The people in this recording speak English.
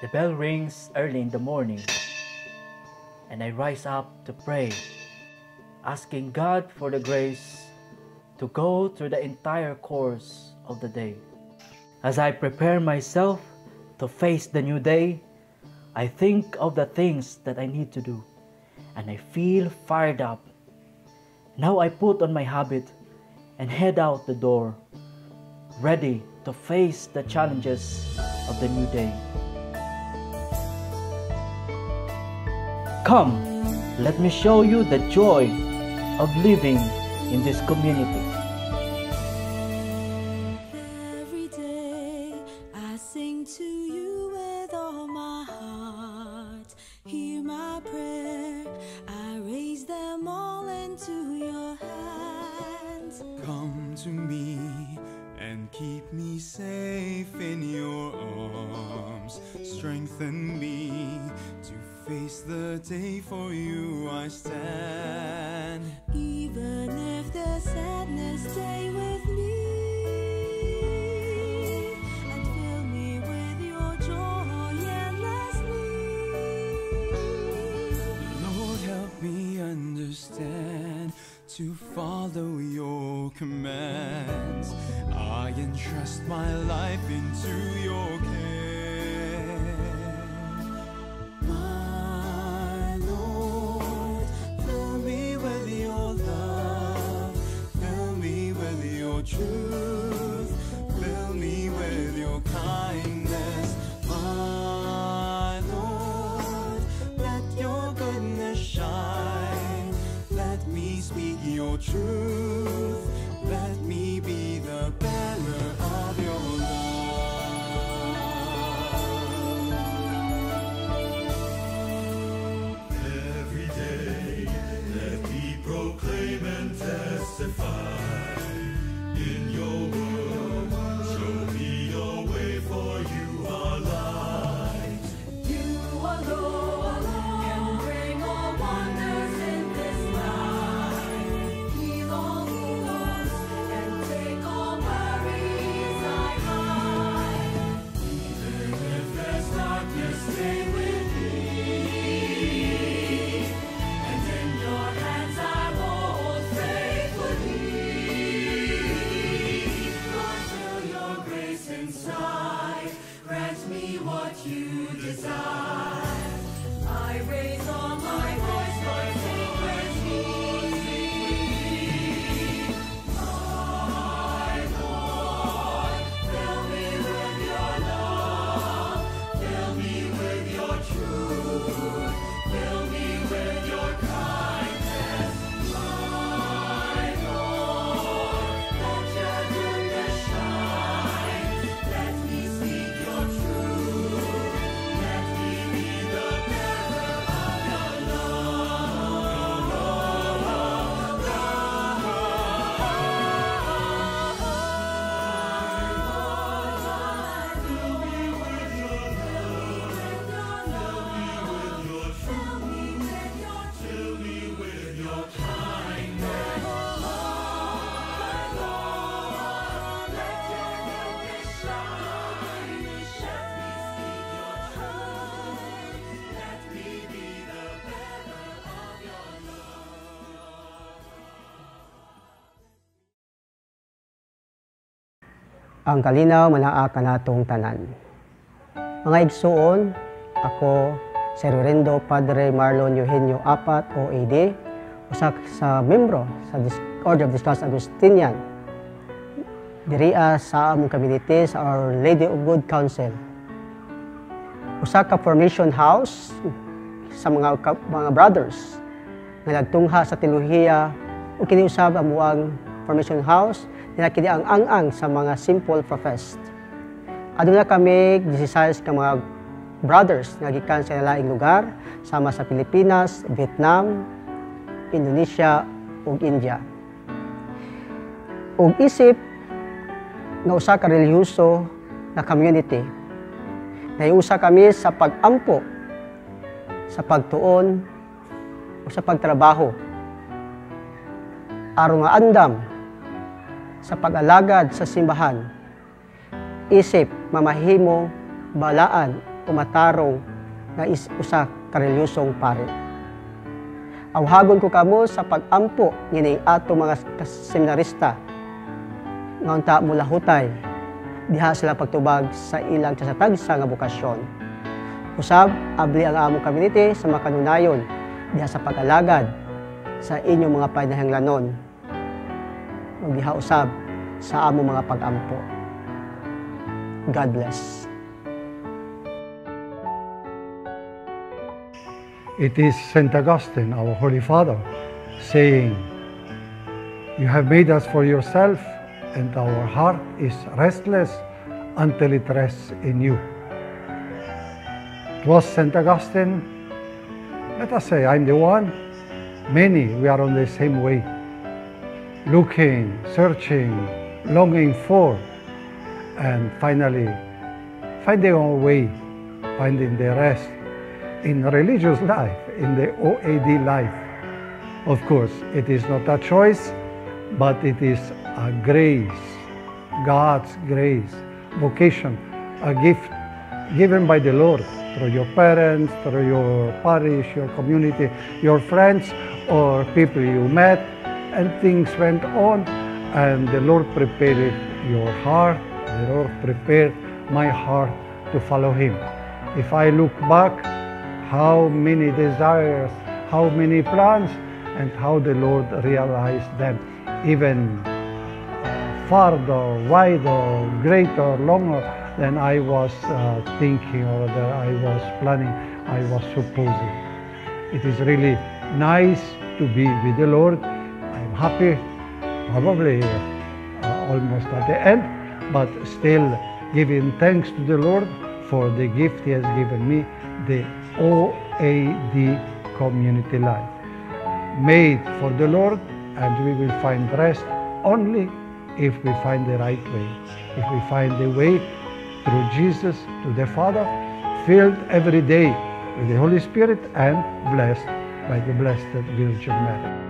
The bell rings early in the morning, and I rise up to pray, asking God for the grace to go through the entire course of the day. As I prepare myself to face the new day, I think of the things that I need to do, and I feel fired up. Now I put on my habit and head out the door, ready to face the challenges of the new day. Come, let me show you the joy of living in this community. Every day I sing to you with all my heart. Hear my prayer, I raise them all into your hands. Come to me and keep me safe in your arms. Strengthen me to face the day for you I stand. Even if the sadness stay with me and fill me with your joy endlessly. Lord, help me understand to follow your commands. I entrust my life into your care. Ang kalinaw manaa kanatong tanan. Mga igsuon, ako si Reverendo Padre Marlon Eugenio Apat OAD, usa sa membro sa Order of Disciples Agustinian. Diriya sa among community sa Our Lady of Good Counsel. Usa ka formation house sa mga mga brothers nga nagtungha sa teolohiya ug kini usab ang formation house nila kini ang ang-ang sa mga simple professed. Aduna kami 16 ka mga brothers nga gikan sa laing lugar sama sa Pilipinas, Vietnam, Indonesia ug India. Ug isip nga usa ka relihiyoso na community. Naiusa kami sa pag-ampo, sa pagtuon, o sa pagtrabaho. Aron nga andam sa pag-alagad sa simbahan, isip mamahimo balaan pumatarong nga is usa ka reliyosong pare. Awhagon ko kamo sa pag-ampo ngini ato mga seminarista nga unta mula hutay diha sila pagtubag sa ilang tagsa nga bukasyon. Usab, abli ang among community sa makanunayon diha sa pag-alagad sa inyong mga panahanglanon. Ug diha usab sa among mga pag-ampo. God bless. It is St. Augustine, our Holy Father, saying, You have made us for yourself, and our heart is restless until it rests in you. It was St. Augustine. Let us say, I'm the one. Many, we are on the same way. Looking, searching, longing for, and finally finding our way, finding the rest in religious life, in the OAD life. Of course, it is not a choice, but it is a grace, God's grace, vocation, a gift given by the Lord through your parents, through your parish, your community, your friends, or people you met, and things went on, and the Lord prepared your heart, the Lord prepared my heart to follow Him. If I look back, how many desires, how many plans, and how the Lord realized them, even uh, farther, wider, greater, longer than I was uh, thinking or that I was planning, I was supposing. It is really nice to be with the Lord. Happy, probably uh, almost at the end, but still giving thanks to the Lord for the gift He has given me, the OAD community life. Made for the Lord, and we will find rest only if we find the right way. If we find the way through Jesus to the Father, filled every day with the Holy Spirit and blessed by the Blessed Virgin Mary.